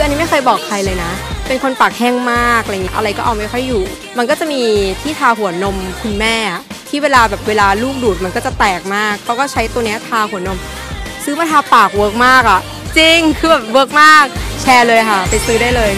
คืออันนี้ไม่เคยบอกใครเลยนะ เป็นคนปากแห้งมากอะไรเงี้ยอะไรก็เอาไม่ค่อยอยู่ มันก็จะมีที่ทาหัวนมคุณแม่ ที่เวลาแบบเวลาลูกดูดมันก็จะแตกมากเขาก็ใช้ตัวเนี้ยทาหัวนม ซื้อมาทาปากเวิร์กมากอะ จริงคือแบบเวิร์กมากแชร์เลยค่ะ ไปซื้อได้เลย